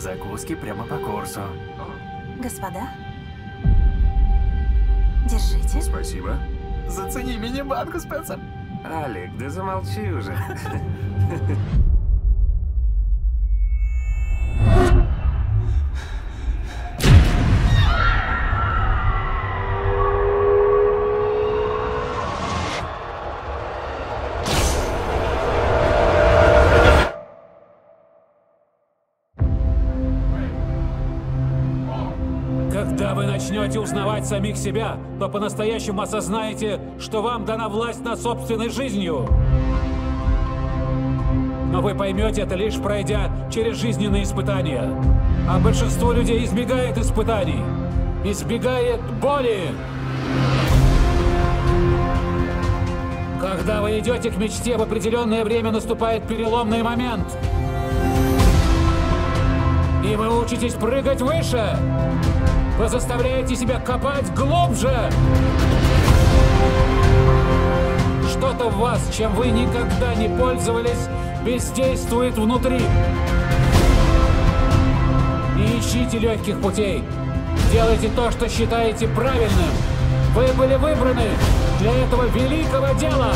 практически прямо по курсу. Господа, держите. Спасибо. Зацени мини-банку, Спенсер. Алик, да замолчи уже. Когда вы начнете узнавать самих себя, то по-настоящему осознаете, что вам дана власть над собственной жизнью. Но вы поймете это лишь пройдя через жизненные испытания. А большинство людей избегает испытаний. Избегает боли. Когда вы идете к мечте, в определенное время наступает переломный момент. И вы учитесь прыгать выше. Вы заставляете себя копать глубже. Что-то в вас, чем вы никогда не пользовались, бездействует внутри. Не ищите легких путей. Делайте то, что считаете правильным. Вы были выбраны для этого великого дела.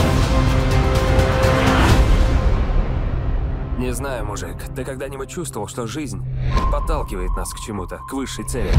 Не знаю, мужик, ты когда-нибудь чувствовал, что жизнь подталкивает нас к чему-то, к высшей цели?